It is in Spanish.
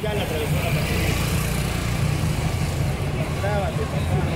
Ya la atravesó la patrulla. Grábate, papá.